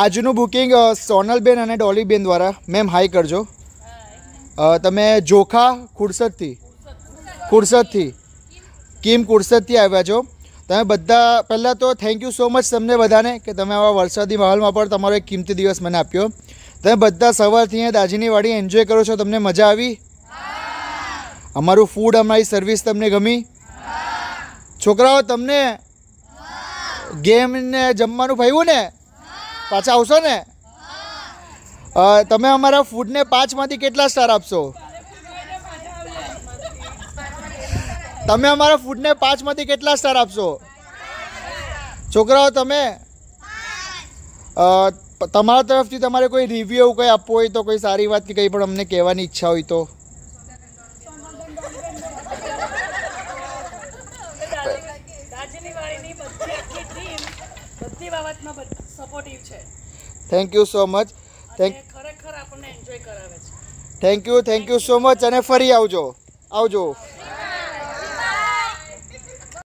આજનું બુકિંગ સોનલબેન અને ડોલીબેન દ્વારા મેમ હાઈ કરજો. તમે જોખા ખુરસદથી ખુરસદથી કિમ ખુરસદથી આવ્યા છો. તમે બધા, પહેલાં તો થેન્ક યુ સો મચ તમને બધાને કે તમે આવા વરસાદી માહોલમાં પણ તમારો એક કિંમતી દિવસ મને આપ્યો. તમે બધા સવારથી અહીંયા દાજીની વાડી એન્જોય કરો છો, તમને મજા આવી? અમારું ફૂડ અમારી સર્વિસ તમને ગમી? છોકરાઓ, તમને? ગેમને જમવાનું ભાવ્યું ને? પાછા આવશો ને? તમે અમારા ફૂડને પાંચમાંથી કેટલા સ્ટાર આપશો? તમે અમારા ફૂડને પાંચમાંથી કેટલા સ્ટાર આપશો? છોકરાઓ, તમે? તમારા તરફથી તમારે કોઈ રિવ્યુ કંઈ આપવું હોય તો કોઈ સારી વાત કે કંઈ પણ અમને કહેવાની ઈચ્છા હોય તો? બધી બાબતમાં સપોર્ટિવ છે. Thank you so much thank ખરેખર આપણને એન્જોય કરાવે છે. Thank you thank you so much અને ફરી આવજો. આવજો.